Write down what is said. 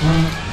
嗯。